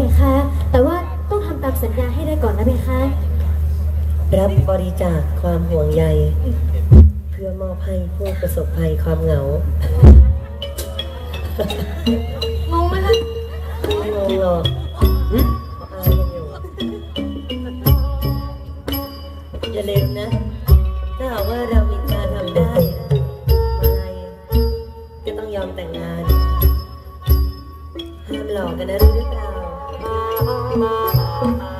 เพคะ แต่ว่าต้องทำตามสัญญาให้ได้ก่อนนะเพคะ รับบริจาคความห่วงใย เพื่อมอบให้ผู้ประสบภัยความเหงา งงไหมคะไม่งงหรอกอานอยู่อย่าลืมนะ ถ้าหากว่าเรามีการทำได้มาลัก็ต้องยอมแต่งงาน ห้ามหลอกกันนะรู้หรือเปล่า Mama.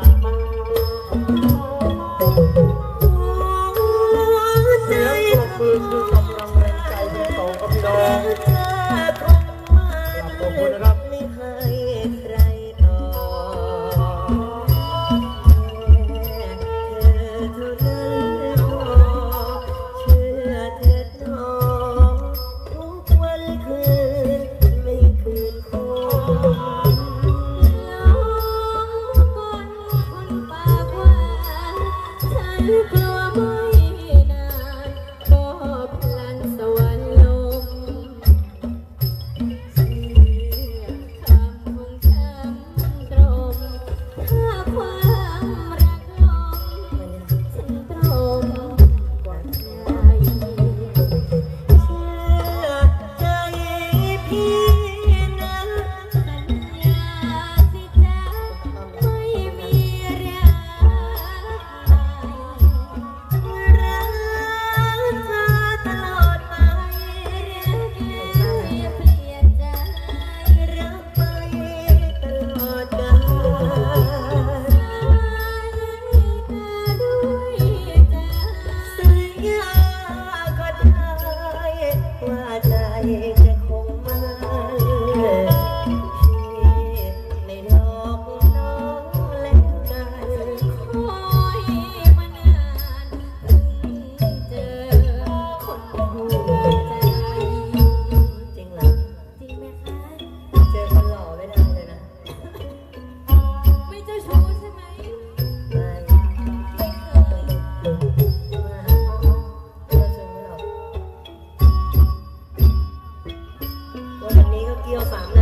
Vào 那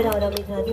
รีบไป